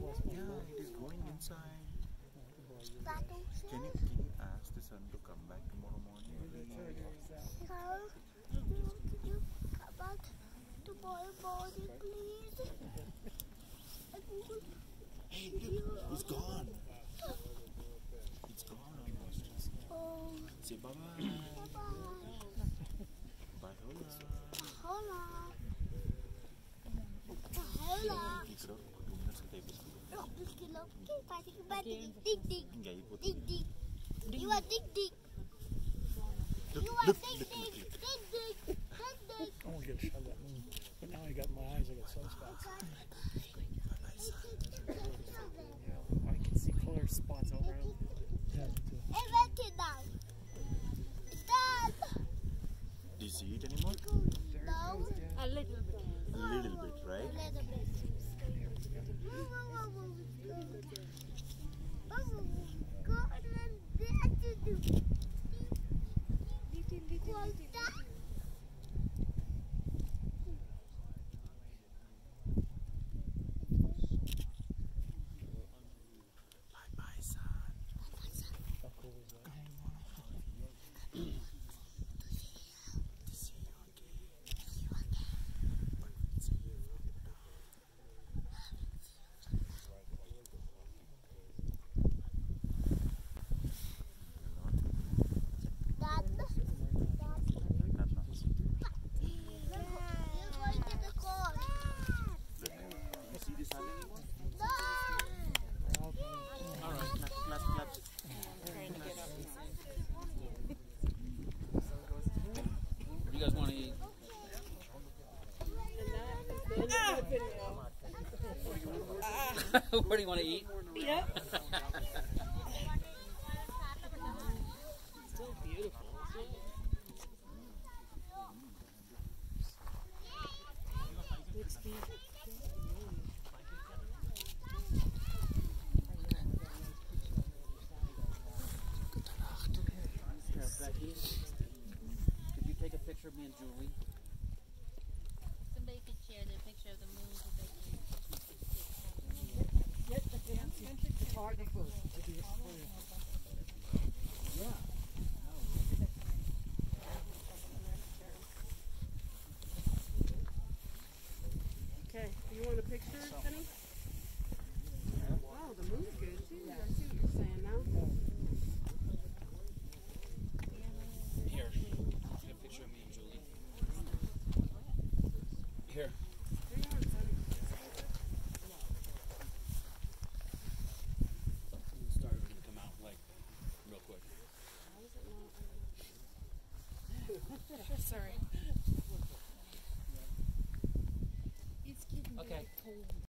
Yeah, it is going inside. Can you, can you ask the sun to come back tomorrow morning? No. You, you come back tomorrow morning, please. Hey, look, it's gone. It's gone almost. Oh. Say bye bye. Bye bye. Bye hola. Bye hola. Bye hola. Bye hola. Dig, dig, dig. Dig, dig. You are dig, dig. You are dig, dig. Dig, dig. Dig, dig. I won't get a shot that moon. But now I got my eyes, I got sunspots. Yeah, I can see color spots all around. Yeah, can Do you see it anymore? No. A little bit. A little bit, right? A little bit. That to do. What's that? Bye bye, sun. How cool is that? To see you again. But we'll see you from now. Dad. Not now. You're going to the court. You see the sun anymore? No. All right, clap, clap, clap. What do you guys want to eat? what do you want to eat? Yep. Still beautiful. Here, Becky. Could you take a picture of me and Julie? Somebody could share the picture of the moon so they Okay, you want a picture, Penny? Wow, the moon's good too. I see what you're saying now. Here. Take a picture of me and Julie. Here. There you are, Sonny. The star's gonna come out like real quick. Sorry. It's getting Okay. cold.